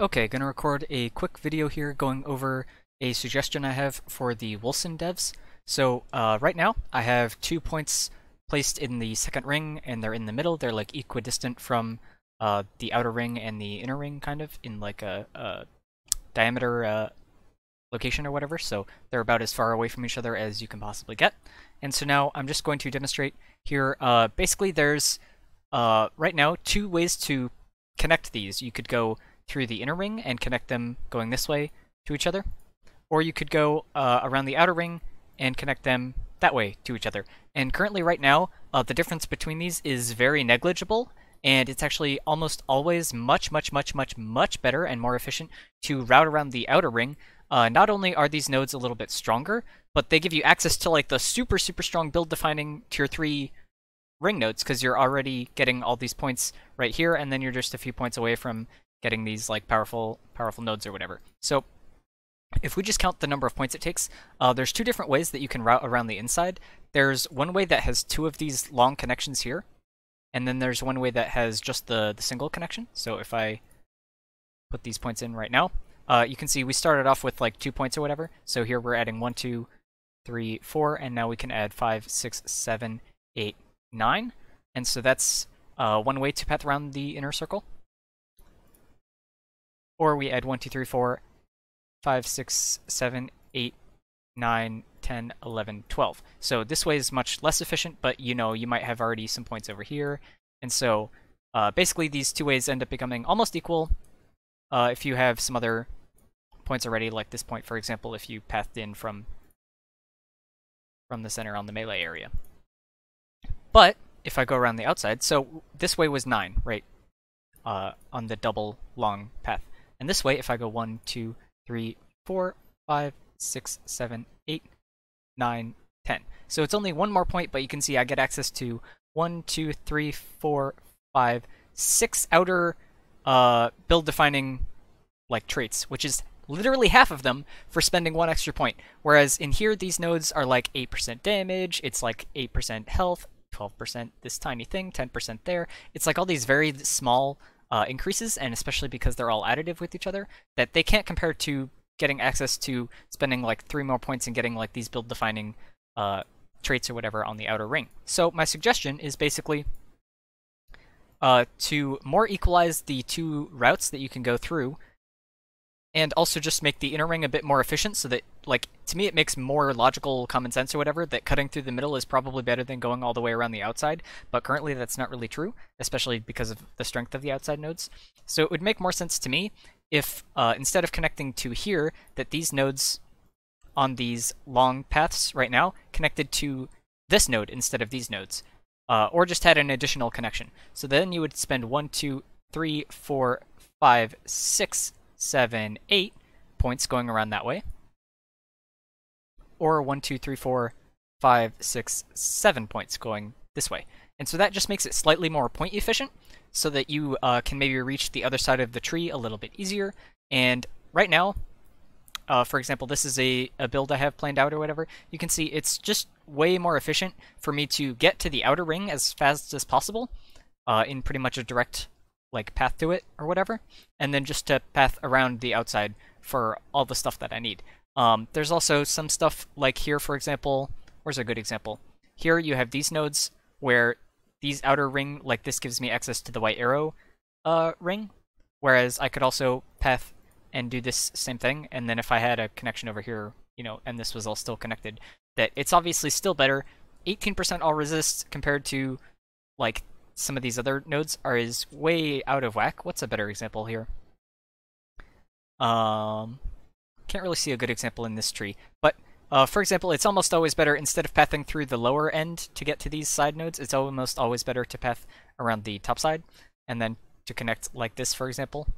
Okay, gonna record a quick video here going over a suggestion I have for the Wolcen devs. So uh, right now I have two points placed in the second ring and they're in the middle. They're like equidistant from uh, the outer ring and the inner ring kind of in like a, a diameter uh, location or whatever. So they're about as far away from each other as you can possibly get. And so now I'm just going to demonstrate here. Uh, basically there's uh, right now two ways to connect these. You could go through the inner ring and connect them going this way to each other. Or you could go uh, around the outer ring and connect them that way to each other. And currently right now, uh, the difference between these is very negligible, and it's actually almost always much, much, much, much, much better and more efficient to route around the outer ring. Uh, not only are these nodes a little bit stronger, but they give you access to like the super, super strong build defining tier 3 ring nodes because you're already getting all these points right here, and then you're just a few points away from getting these like powerful powerful nodes or whatever. So if we just count the number of points it takes, uh, there's two different ways that you can route around the inside. There's one way that has two of these long connections here, and then there's one way that has just the, the single connection. So if I put these points in right now, uh, you can see we started off with like two points or whatever. So here we're adding one, two, three, four, and now we can add five, six, seven, eight, nine. And so that's uh, one way to path around the inner circle. Or we add 1, 2, 3, 4, 5, 6, 7, 8, 9, 10, 11, 12. So this way is much less efficient, but you know, you might have already some points over here. And so uh, basically these two ways end up becoming almost equal uh, if you have some other points already, like this point, for example, if you pathed in from from the center on the melee area. But if I go around the outside, so this way was 9, right, uh, on the double long path. And this way, if I go 1, 2, 3, 4, 5, 6, 7, 8, 9, 10. So it's only one more point, but you can see I get access to 1, 2, 3, 4, 5, 6 outer uh, build defining like traits, which is literally half of them for spending one extra point. Whereas in here, these nodes are like 8% damage, it's like 8% health, 12% this tiny thing, 10% there. It's like all these very small uh, increases, and especially because they're all additive with each other, that they can't compare to getting access to spending like three more points and getting like these build defining uh, traits or whatever on the outer ring. So my suggestion is basically uh, to more equalize the two routes that you can go through and also just make the inner ring a bit more efficient so that like to me it makes more logical common sense or whatever that cutting through the middle is probably better than going all the way around the outside. But currently that's not really true especially because of the strength of the outside nodes. So it would make more sense to me if uh, instead of connecting to here that these nodes on these long paths right now connected to this node instead of these nodes uh, or just had an additional connection. So then you would spend one two three four five six seven, eight points going around that way. Or one, two, three, four, five, six, seven points going this way. And so that just makes it slightly more point efficient so that you uh, can maybe reach the other side of the tree a little bit easier. And right now, uh, for example, this is a, a build I have planned out or whatever, you can see it's just way more efficient for me to get to the outer ring as fast as possible uh, in pretty much a direct like path to it or whatever, and then just to path around the outside for all the stuff that I need. Um, there's also some stuff like here, for example. Where's a good example? Here you have these nodes where these outer ring, like this, gives me access to the white arrow uh, ring, whereas I could also path and do this same thing. And then if I had a connection over here, you know, and this was all still connected, that it's obviously still better. 18% all resist compared to like some of these other nodes are is way out of whack. What's a better example here? Um, can't really see a good example in this tree, but uh, for example, it's almost always better instead of pathing through the lower end to get to these side nodes, it's almost always better to path around the top side and then to connect like this, for example,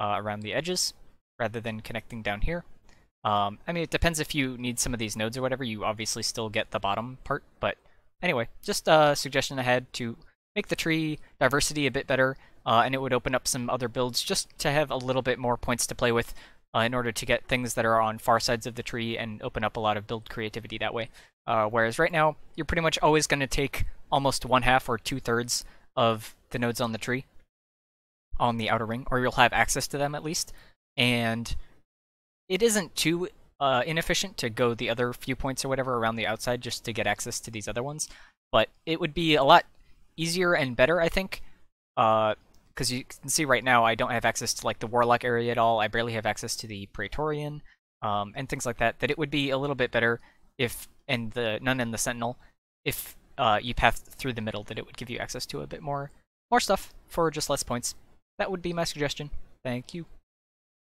uh, around the edges rather than connecting down here. Um, I mean, it depends if you need some of these nodes or whatever. You obviously still get the bottom part, but anyway, just a suggestion I had to make the tree diversity a bit better, uh, and it would open up some other builds just to have a little bit more points to play with uh, in order to get things that are on far sides of the tree and open up a lot of build creativity that way. Uh, whereas right now, you're pretty much always going to take almost one half or two thirds of the nodes on the tree. on the outer ring, or you'll have access to them at least. And it isn't too uh, inefficient to go the other few points or whatever around the outside just to get access to these other ones. But it would be a lot easier and better, I think, because uh, you can see right now I don't have access to like the Warlock area at all. I barely have access to the Praetorian um, and things like that. That it would be a little bit better if and the Nun and the Sentinel if uh, you path through the middle, that it would give you access to a bit more more stuff for just less points. That would be my suggestion. Thank you.